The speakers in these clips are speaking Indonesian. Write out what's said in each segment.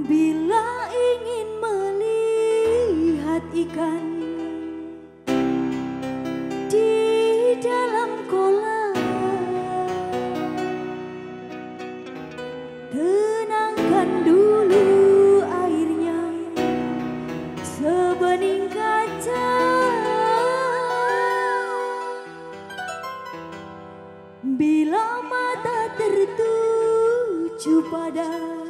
Bila ingin melihat ikan di dalam kolam Tenangkan dulu airnya sebening kaca. Bila mata tertuju pada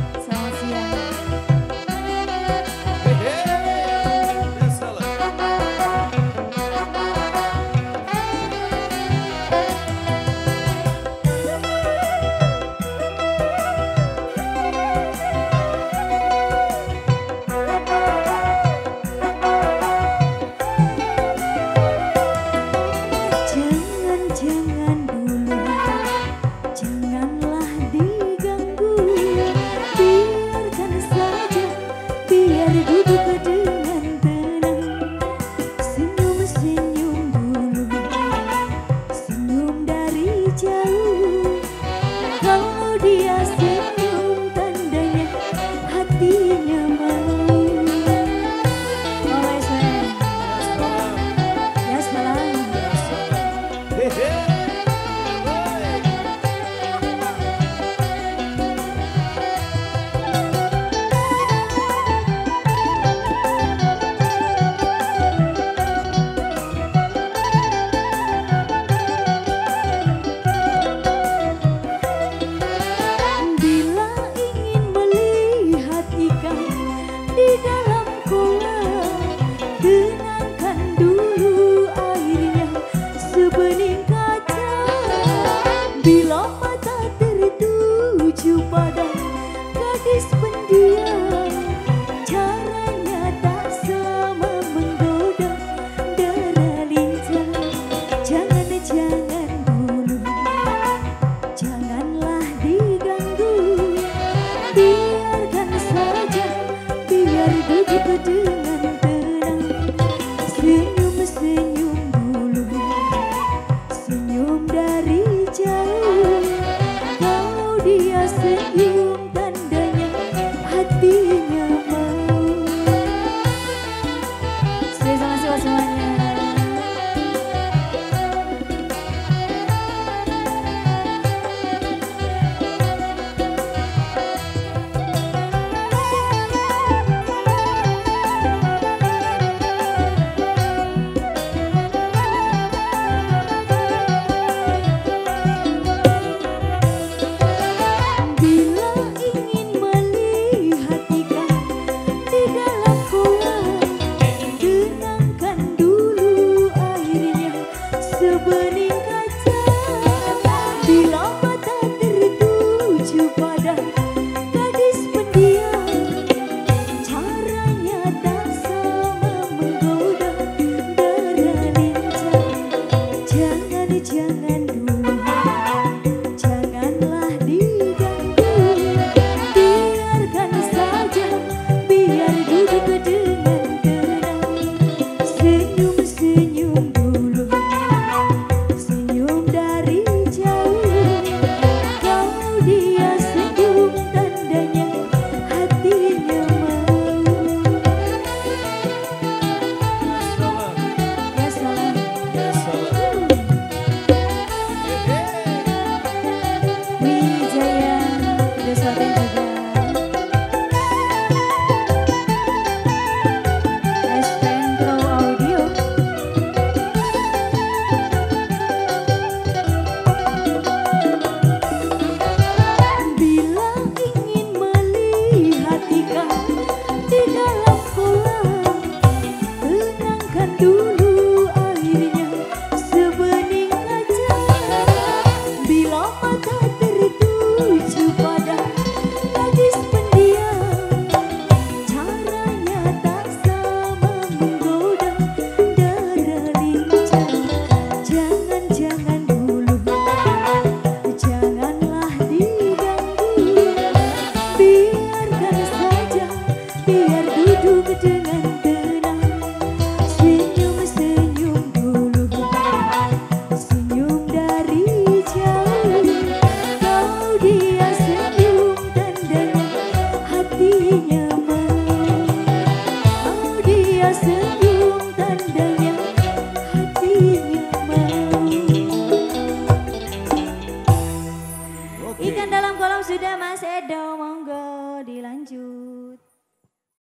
失礼しまし、しまい。